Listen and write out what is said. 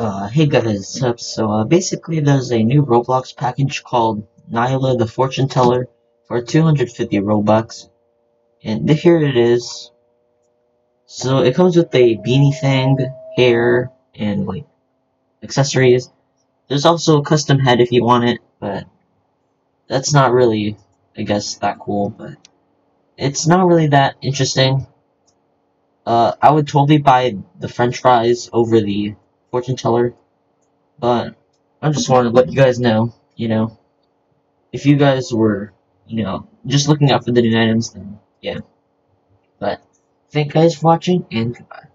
Uh, hey guys, up? So, uh, basically there's a new Roblox package called Nailah the Fortune Teller for 250 Robux. And here it is. So, it comes with a beanie thing, hair, and, like, accessories. There's also a custom head if you want it, but that's not really, I guess, that cool, but it's not really that interesting. Uh, I would totally buy the french fries over the fortune teller. But I just wanted to let you guys know, you know, if you guys were, you know, just looking out for the new items, then yeah. But thank you guys for watching, and goodbye.